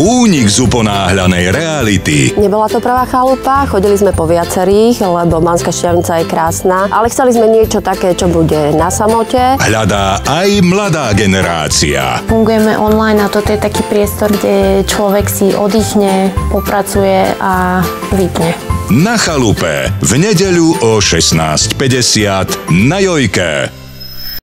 Únik z uponáhľanej reality. Nebola to pravá chalupa, chodili sme po viacerých, lebo Manská šťavnica je krásna, ale chceli sme niečo také, čo bude na samote. Hľadá aj mladá generácia. Fungujeme online a toto je taký priestor, kde človek si oddychne, popracuje a vypne. Na chalupe v nedeľu o 16.50 na Jojke.